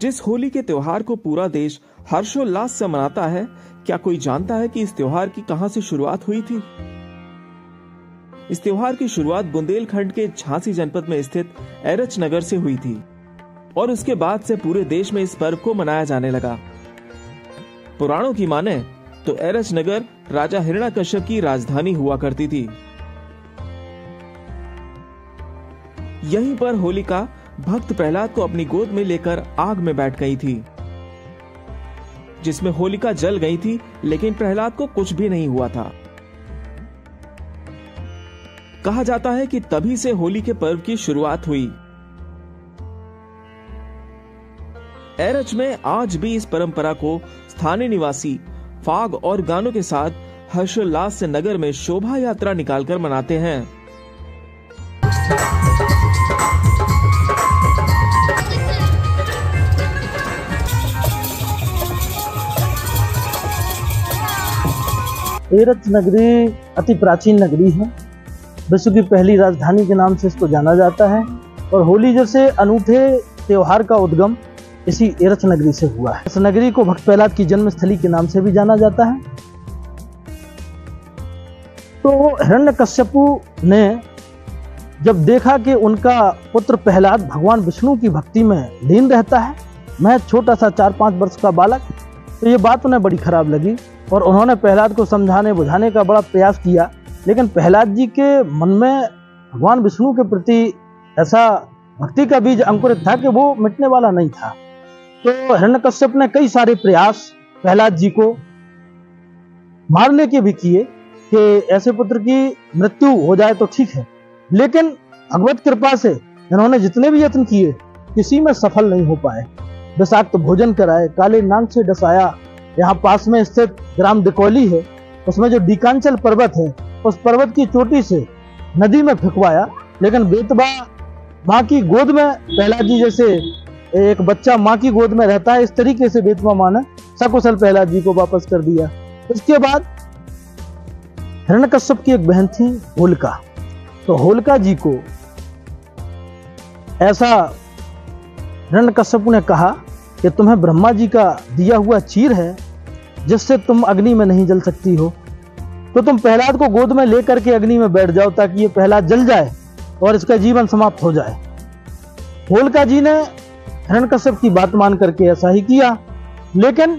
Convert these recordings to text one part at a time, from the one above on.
जिस होली के त्योहार को पूरा देश हर्षोल्लास से मनाता है, क्या कोई जानता है कि इस त्योहार की कहाँ से शुरुआत हुई थी? इस त्योहार की शुरुआत बुंदेलखंड के झांसी जनपद में स्थित एरच नगर से हुई थी और उसके बाद से पूरे देश में इस पर्व को मनाया जाने लगा। पुराणों की माने तो एरच नगर राजा हिरणा कश्यप की राजधानी हुआ करती थी। यहीं पर होलिका भक्त प्रहलाद को अपनी गोद में लेकर आग में बैठ गई थी, जिसमें होलिका जल गई थी, लेकिन प्रहलाद को कुछ भी नहीं हुआ था। कहा जाता है कि तभी से होली के पर्व की शुरुआत हुई। एरच में आज भी इस परंपरा को स्थानीय निवासी फाग और गानों के साथ हर्षोल्लास से नगर में शोभा यात्रा निकालकर मनाते हैं। एरच नगरी अति प्राचीन नगरी है। विश्व की पहली राजधानी के नाम से इसको जाना जाता है और होली जैसे अनूठे त्योहार का उद्गम इसी एरथ नगरी से हुआ है। इस नगरी को भक्त प्रहलाद की जन्मस्थली के नाम से भी जाना जाता है। तो हिरण्य कश्यपु ने जब देखा कि उनका पुत्र प्रहलाद भगवान विष्णु की भक्ति में लीन रहता है, मैं छोटा सा चार पाँच वर्ष का बालक तो ये बात उन्हें बड़ी खराब लगी। और उन्होंने प्रहलाद को समझाने बुझाने का बड़ा प्रयास किया। लेकिन प्रहलाद जी के मन में भगवान विष्णु के प्रति ऐसा भक्ति का बीज अंकुरित था कि वो मिटने वाला नहीं था। तो हिरण्यकश्यप ने कई सारे प्रयास प्रहलाद जी को मारने के भी किए कि ऐसे पुत्र की मृत्यु हो जाए तो ठीक है। लेकिन भगवत कृपा से इन्होंने जितने भी यत्न किए, किसी में सफल नहीं हो पाए। विषाक्त भोजन कराए, काले नाग से डसाया यहाँ पास में स्थित ग्राम डिकोली है। उसमें जो डीकांचल पर्वत है, उस पर्वत की चोटी से नदी में फेंकवाया। लेकिन बेतबा माँ की गोद में प्रहलाद जी जैसे एक बच्चा माँ की गोद में रहता है, इस तरीके से बेतबा माँ ने सकुशल प्रहलाद जी को वापस कर दिया। उसके बाद हिरण्यकश्यप की एक बहन थी, होलका। तो होलका जी को ऐसा हिरण्यकश्यप ने कहा कि तुम्हें ब्रह्मा जी का दिया हुआ चीर है जिससे तुम अग्नि में नहीं जल सकती हो। तो तुम प्रहलाद को गोद में लेकर के अग्नि में बैठ जाओ ताकि ये प्रहलाद जल जाए और इसका जीवन समाप्त हो जाए। होलका जी ने हिरण्यकश्यप की बात मान करके ऐसा ही किया। लेकिन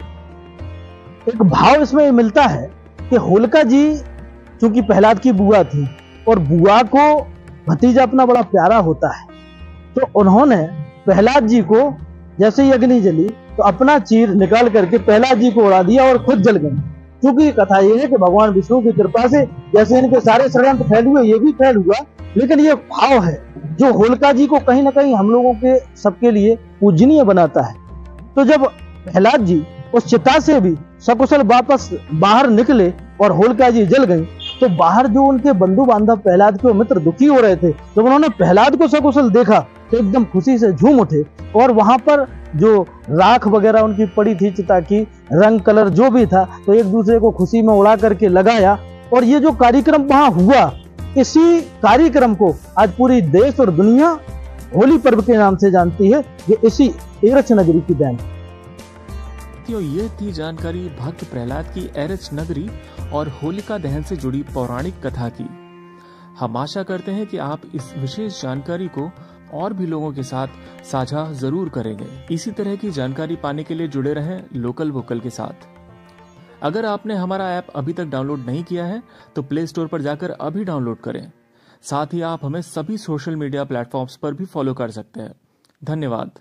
एक भाव इसमें मिलता है कि होलका जी चूँकि प्रहलाद की बुआ थी और बुआ को भतीजा अपना बड़ा प्यारा होता है तो उन्होंने प्रहलाद जी को जैसे ही अग्नि जली तो अपना चीर निकाल करके प्रहलाद जी को उड़ा दिया और खुद जल गए। क्योंकि कथा ये है कि भगवान विष्णु की कृपा से जैसे इनके सारे षडयंत्र फैल हुए, ये भी फैल हुआ, लेकिन ये भाव है जो होलका जी को कहीं ना कहीं हम लोगों के सबके लिए पूजनीय बनाता है। तो जब प्रहलाद जी उस चिता से भी सकुशल वापस बाहर निकले और होलका जी जल गई तो बाहर जो उनके बंधु बांधव प्रहलाद के मित्र दुखी हो रहे थे जब उन्होंने प्रहलाद को सकुशल देखा तो एकदम खुशी से झूम उठे और वहाँ पर जो राख वगैरह उनकी पड़ी थी चिता की रंग, कलर जो भी था तो एक दूसरे को खुशी में उड़ा करके लगाया। और ये जो कार्यक्रम वहाँ हुआ, इसी कार्यक्रम को आज पूरी देश और दुनिया होली पर्व के नाम से जानती है, ये इसी एरच नगरी की देन ये थी जानकारी भक्त प्रहलाद की एरच नगरी और होलिका दहन से जुड़ी पौराणिक कथा की। हम आशा करते हैं कि आप इस विशेष जानकारी को और भी लोगों के साथ साझा ज़रूर करेंगे। इसी तरह की जानकारी पाने के लिए जुड़े रहें लोकल वोकल के साथ। अगर आपने हमारा ऐप अभी तक डाउनलोड नहीं किया है तो प्ले स्टोर पर जाकर अभी डाउनलोड करें। साथ ही आप हमें सभी सोशल मीडिया प्लेटफॉर्म्स पर भी फॉलो कर सकते हैं। धन्यवाद।